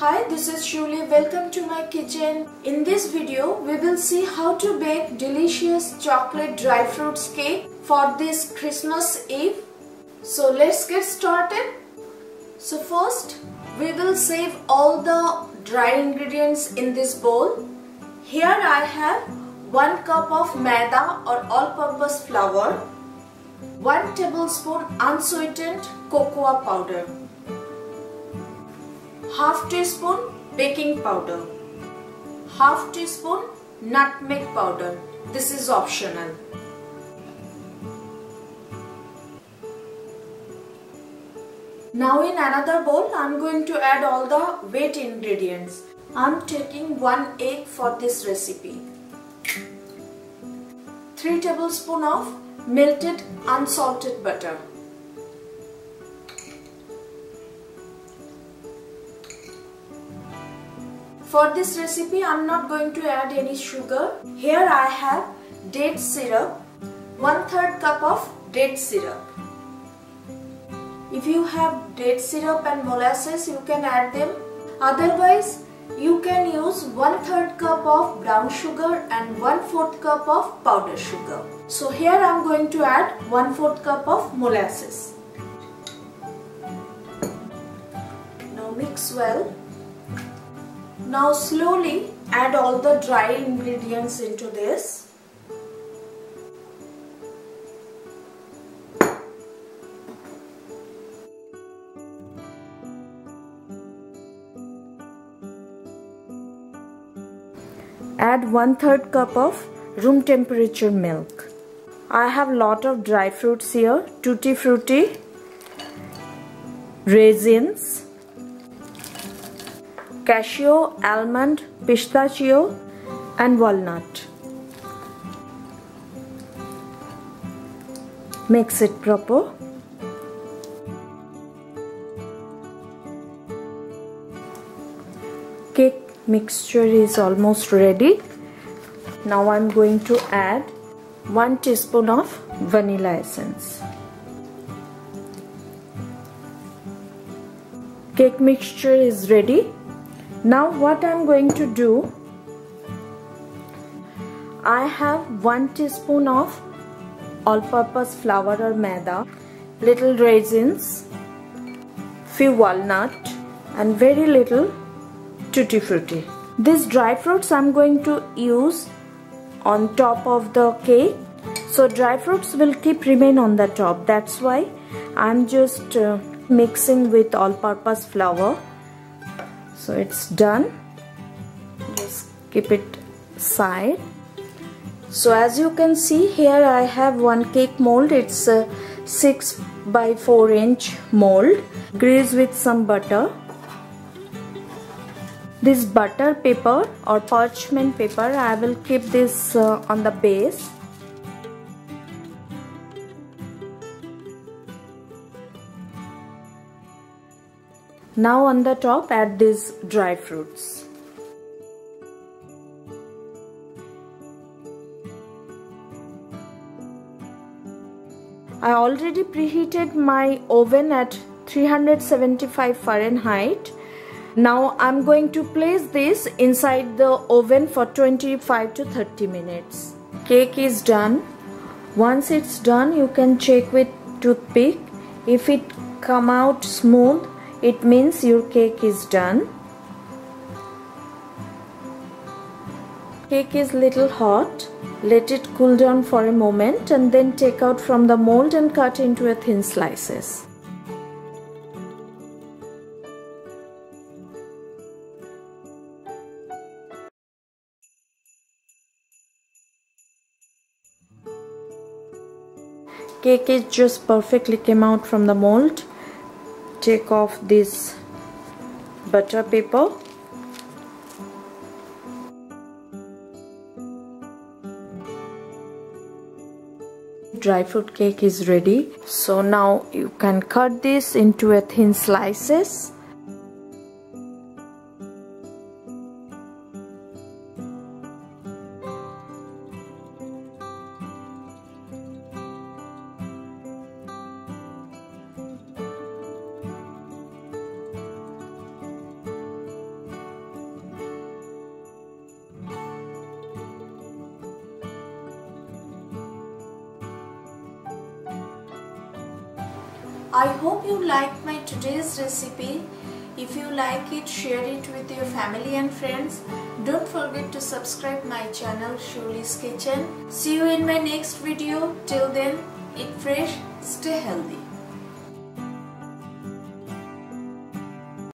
Hi, this is Sheuli. Welcome to my kitchen. In this video, we will see how to bake delicious chocolate dry fruits cake for this Christmas Eve. So let's get started. So first, we will save all the dry ingredients in this bowl. Here I have 1 cup of maida or all-purpose flour, 1 tablespoon unsweetened cocoa powder, half teaspoon baking powder, half teaspoon nutmeg powder. This is optional. Now in another bowl, I am going to add all the wet ingredients. I am taking 1 egg for this recipe. 3 tablespoon of melted unsalted butter. For this recipe, I am not going to add any sugar. Here I have date syrup, 1 3rd cup of date syrup. If you have date syrup and molasses, you can add them. Otherwise, you can use 1 3rd cup of brown sugar and 1 4th cup of powder sugar. So here I am going to add 1 4th cup of molasses. Now mix well. Now slowly add all the dry ingredients into this. Add 1 3rd cup of room temperature milk. I have lot of dry fruits here, tutti frutti, raisins, cashew, almond, pistachio and walnut. Mix it proper. Cake mixture is almost ready. Now I'm going to add 1 teaspoon of vanilla essence. Cake mixture is ready. Now what I'm going to do, I have 1 teaspoon of all-purpose flour or maida, little raisins, few walnut and very little tutti frutti. These dry fruits I'm going to use on top of the cake. So dry fruits will keep remain on the top. That's why I'm just uh, mixing with all-purpose flour so it's done. Just keep it side. So as you can see here I have one cake mold. It's a 6 by 4 inch mold. Grease with some butter. This butter paper or parchment paper I will keep this uh, on the base Now on the top add these dry fruits. I already preheated my oven at 375 Fahrenheit. Now I'm going to place this inside the oven for 25 to 30 minutes. Cake is done. Once it's done you can check with toothpick. If it come out smooth it means your cake is done. Cake is little hot. Let it cool down for a moment and then take out from the mold and cut into a thin slices. Cake is just perfectly came out from the mold take off this butter paper. Dry fruit cake is ready. So now you can cut this into a thin slices I hope you liked my today's recipe. If you like it, share it with your family and friends. Don't forget to subscribe my channel Sheuli's Kitchen. See you in my next video. Till then, eat fresh, stay healthy.